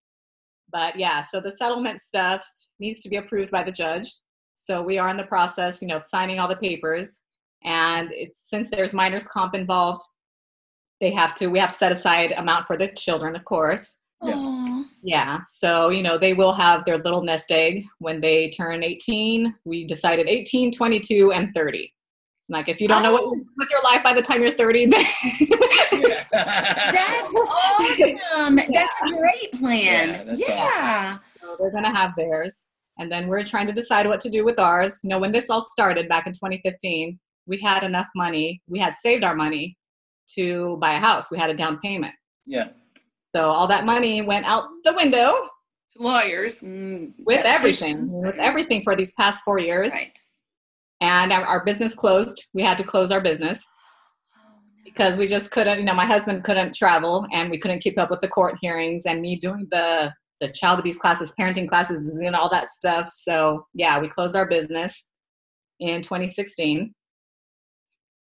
But yeah, so the settlement stuff needs to be approved by the judge. So we are in the process, you know, of signing all the papers. And it's since there's minors comp involved, they have to we have to set aside amount for the children, of course. Yeah. Yeah, so you know, they will have their little nest egg when they turn 18. We decided 18, 22, and 30. Like, if you don't know what Oh. you're with your life by the time you're 30, then That's awesome. That's a great plan. Yeah, that's yeah. So they're going to have theirs. And then we're trying to decide what to do with ours. You know, when this all started back in 2015, we had enough money. We had saved our money to buy a house. We had a down payment. yeah. So all that money went out the window To Lawyers. mm, with everything, with everything for these past four years. Right. And our, our business closed. We had to close our business because we just couldn't, you know, my husband couldn't travel and we couldn't keep up with the court hearings and me doing the the child abuse classes, parenting classes, and all that stuff. So yeah, we closed our business in 2016.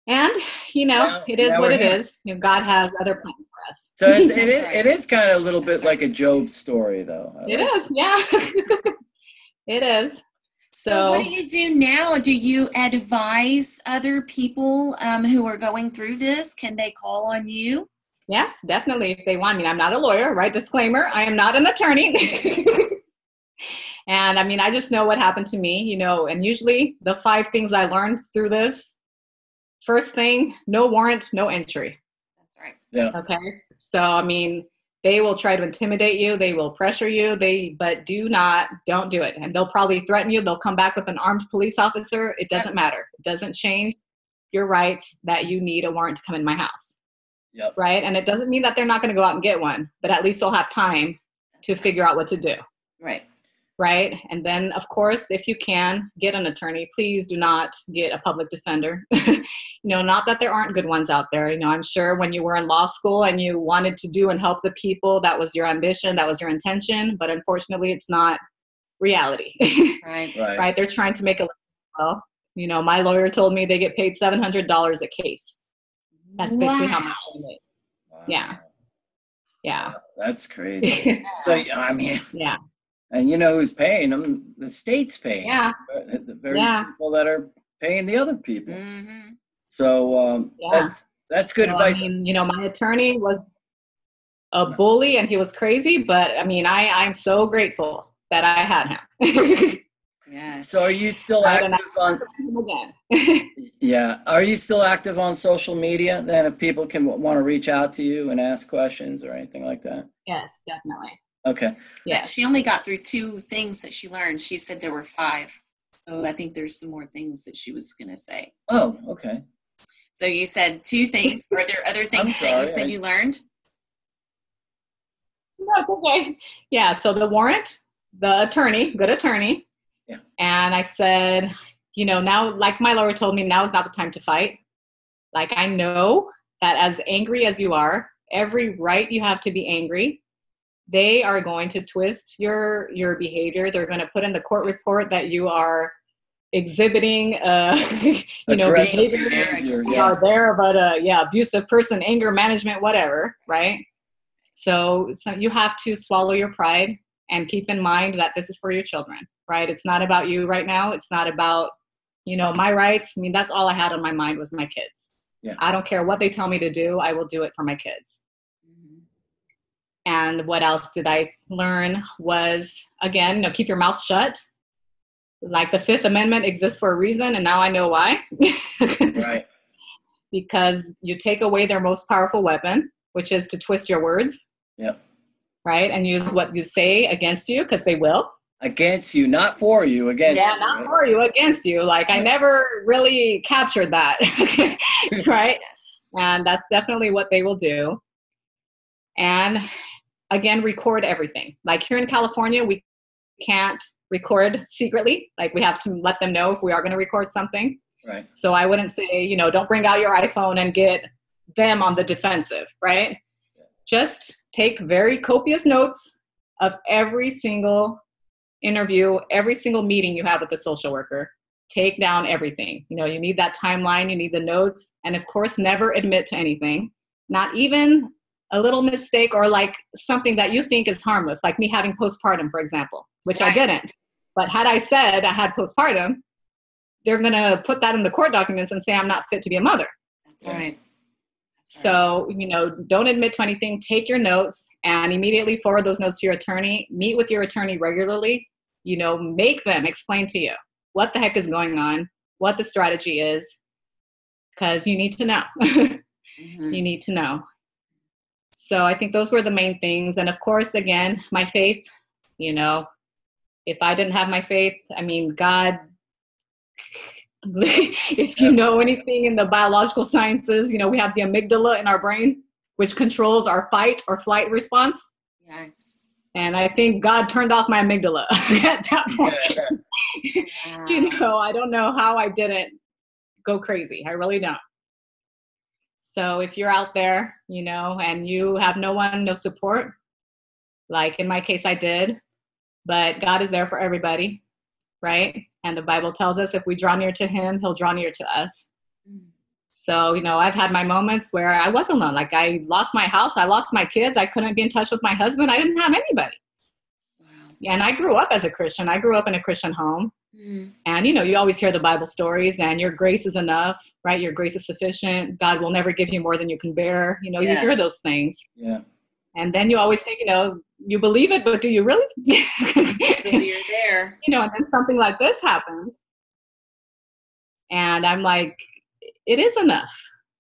And you know, Now- it is what it here. is. You know, God has other plans for us. So it's, it is right. it is kind of a little bit That's like a Job story, though. I It like- is, yeah. it is. So, So, what do you do now? Do you advise other people um, who are going through this? Can they call on you? yes, definitely. If they want, I mean, I'm not a lawyer, right? Disclaimer: I am not an attorney. and I mean, I just know what happened to me, you know. And usually, the five things I learned through this: first thing, no warrant, no entry. That's right. Yeah. Okay. So, I mean, they will try to intimidate you. They will pressure you. They, but do not, don't do it. And they'll probably threaten you. They'll come back with an armed police officer. It doesn't matter. It doesn't change your rights that you need a warrant to come in my house. Yep. Right. And it doesn't mean that they're not going to go out and get one, but at least they'll have time to figure out what to do. Right. Right? And then, of course, if you can get an attorney, please do not get a public defender. you know, not that there aren't good ones out there. You know, I'm sure when you were in law school and you wanted to do and help the people, that was your ambition, that was your intention. But unfortunately, it's not reality. Right. Right. right? They're trying to make a well. You know, my lawyer told me they get paid seven hundred dollars a case. That's basically how much they make. Wow. Yeah. Yeah, Wow, That's crazy. so I mean, yeah, and you know who's paying them? The state's paying. yeah, them, The very Yeah. people that are paying the other people. hmm So um, Yeah. that's that's good So, advice. I mean, you know, my attorney was a bully and he was crazy, but I mean, I I'm so grateful that I had him. yeah. so are you still Right, and I- active on? Again. Yeah, are you still active on social media? Then, if people can want to reach out to you and ask questions or anything like that. yes, definitely. Okay. Yeah, she only got through two things that she learned. She said there were five. So I think there's some more things that she was going to say. Oh, okay. So you said two things. Are there other things that you said I- you learned? No, it's okay. Yeah, so the warrant, the attorney, good attorney. Yeah. And I said, you know, now, like my lawyer told me, now is not the time to fight. Like, I know that as angry as you are, every right you have to be angry. They are going to twist your your behavior. They're going to put in the court report that you are exhibiting, uh, you know, behavior behavior, you yes. are there, but uh, yeah, abusive person, anger management, whatever, right? So, so you have to swallow your pride and keep in mind that this is for your children, right? It's not about you right now. It's not about, you know, my rights. I mean, that's all I had on my mind was my kids. Yeah. I don't care what they tell me to do. I will do it for my kids. And what else did I learn was again, you know, keep your mouth shut. Like the Fifth Amendment exists for a reason, and now I know why. Right. because you take away their most powerful weapon, which is to twist your words. Yep. Right? And use what you say against you, because they will. Against you, not for you. Against yeah, you. not right? for you, against you. Like, I never really captured that. right? Yes. And that's definitely what they will do. And again, record everything. Like here in California, we can't record secretly. Like, we have to let them know if we are going to record something. Right. So I wouldn't say, you know, don't bring out your iPhone and get them on the defensive, right? Just take very copious notes of every single interview, every single meeting you have with the social worker. Take down everything. You know, you need that timeline, you need the notes, and of course, never admit to anything, not even a little mistake or like something that you think is harmless, like me having postpartum, for example, which I didn't. But had I said I had postpartum, they're going to put that in the court documents and say I'm not fit to be a mother. That's right. So, you know, don't admit to anything. Take your notes and immediately forward those notes to your attorney. Meet with your attorney regularly. You know, make them explain to you what the heck is going on, what the strategy is, because you need to know. Mhm. you need to know. So I think those were the main things. And of course, again, my faith, you know, if I didn't have my faith, I mean, God, if you know anything in the biological sciences, you know, we have the amygdala in our brain, which controls our fight or flight response. Yes. And I think God turned off my amygdala at that point. Yeah. you know, I don't know how I didn't go crazy. I really don't. So if you're out there, you know, and you have no one, no support, like in my case, I did, but God is there for everybody, right? And the Bible tells us if we draw near to Him, He'll draw near to us. So, you know, I've had my moments where I was alone. Like I lost my house, I lost my kids, I couldn't be in touch with my husband, I didn't have anybody. Wow. And I grew up as a Christian, I grew up in a Christian home. Mm. And you know, you always hear the Bible stories, and your grace is enough, right? Your grace is sufficient. God will never give you more than you can bear. You know, Yeah. you hear those things. Yeah. And then you always think, you know, you believe it, but do you really? Until you're there. you know, and then something like this happens. And I'm like, it is enough.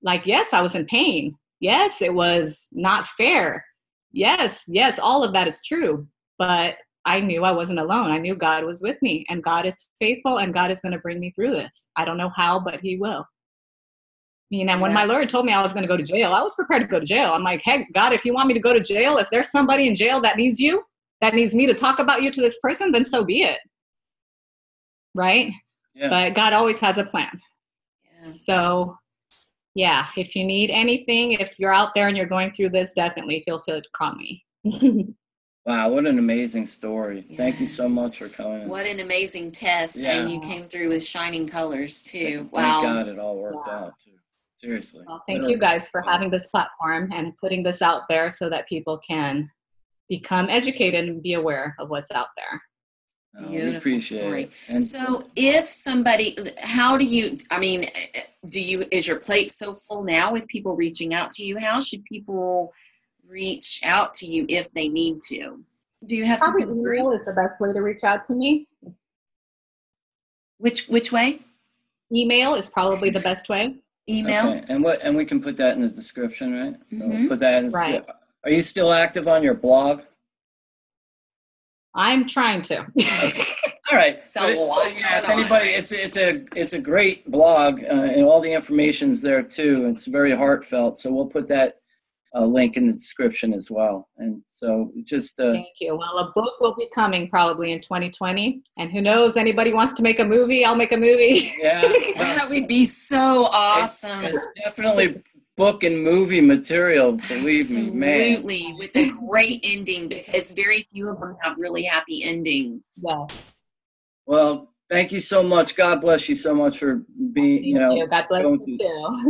Like, yes, I was in pain. Yes, it was not fair. Yes, yes, all of that is true. But I knew I wasn't alone. I knew God was with me, and God is faithful, and God is going to bring me through this. I don't know how, but He will. I mean, and when my lawyer told me I was going to go to jail, I was prepared to go to jail. I'm like, hey, God, if you want me to go to jail, if there's somebody in jail that needs you, that needs me to talk about you to this person, then so be it. Right? Yeah. But God always has a plan. Yeah. So, yeah, if you need anything, if you're out there and you're going through this, definitely feel free to call me. Wow, what an amazing story. Thank you so much for coming. What an amazing test, and you came through with shining colors too. Thank Wow. God it all worked Wow. out too. Seriously. well, thank What a- you guys for having this platform and putting this out there so that people can become educated and be aware of what's out there. Oh, we Beautiful appreciate story. it. And So, if somebody, how do you? I mean, do you? Is your plate so full now with people reaching out to you? How should people reach out to you if they need to? Do you have Probably something? email is the best way to reach out to me. Which which way? Email is probably the best way. Email. Okay, and what and we can put that in the description, right? So we'll. Put that in the Right. description. Are you still active on your blog? I'm trying to. All right. So But it- yeah, if anybody, it's it's a it's a great blog, uh, and all the information's there too. It's very heartfelt. So we'll put that uh, link in the description as well. And so just uh, Thank you. Well, a book will be coming probably in 2020. And who knows, anybody wants to make a movie, I'll make a movie. yeah, That would be so awesome. it's definitely book and movie material. Believe me, man. Absolutely, with a great ending because very few of them have really happy endings. yes. Well, thank you so much. God bless you so much for being, you know. God bless you too.